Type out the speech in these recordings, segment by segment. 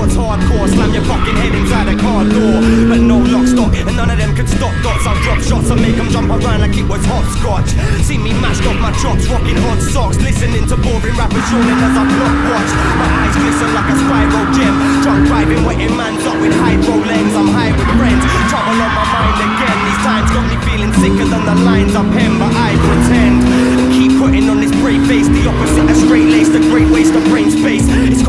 thoughts hardcore. Slam your fucking head inside a car door. But no lock stock, and none of them could stop Dotz. I'll drop shots and make them jump around like it was hopscotch. See me mashed off my chops, rocking hot socks. Listening to boring rappers yawning as I block watch. My eyes glisten like a spiral gem. Drunk driving, wetting man's up with hydro lens. I'm high with friends. Trouble on my mind again. These times got me feeling sicker than the lines I pen, but I pretend. Keep putting on this brave face. The opposite of straight lace, the great waste of brain space.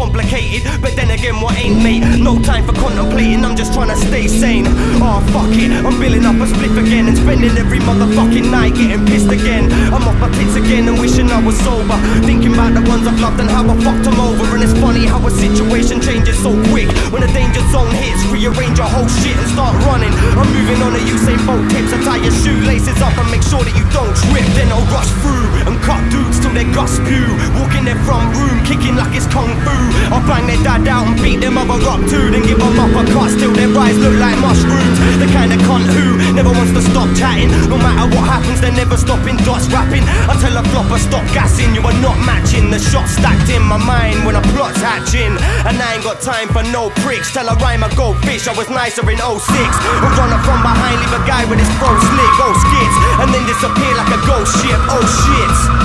Complicated, but then again, what ain't mate? No time for contemplating, I'm just trying to stay sane. Oh, fuck it, I'm building up a spliff again and spending every motherfucking night getting pissed again. I'm off my tits again and wishing I was sober. Thinking about the ones I've loved and how I fucked them over. And it's funny how a situation changes so quick. When a danger zone hits, rearrange your whole shit and start running. I'm moving on a Usain Bolt tips. I tie your shoelaces up and make sure that you don't trip. Then I'll rush guts spew. Walk in their front room, kicking like it's kung fu. I'll bang their dad out and beat their mother up too. Then give them uppercuts till their eyes look like mushrooms. The kind of cunt who never wants to stop chatting. No matter what happens, they're never stopping Dotz rapping. I tell a flopper, stop gassing. You are not matching. The shots stacked in my mind when a plot's hatching. And I ain't got time for no pricks. Tell a rhyme, I go fish. I was nicer in 06. We'll run up from behind, leave a guy with his throat slit, go skits. And then disappear like a ghost ship. Oh shit.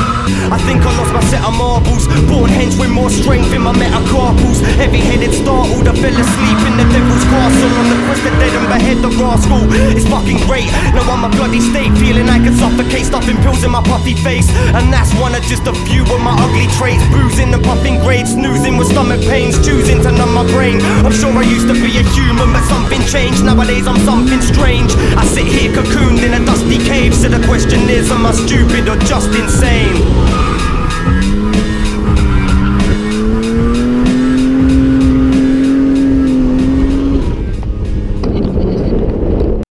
Marbles. Born hence with more strength in my metacarpals. Heavy headed startled, I fell asleep in the devil's castle. On the quest to dead and behead the rascal. It's fucking great. Now I'm a bloody state, feeling I can suffocate. Stuffing pills in my puffy face. And that's one of just a few of my ugly traits. Boozing and puffing grades, snoozing with stomach pains. Choosing to numb my brain. I'm sure I used to be a human, but something changed. Nowadays I'm something strange. I sit here cocooned in a dusty cave. So the question is, am I stupid or just insane?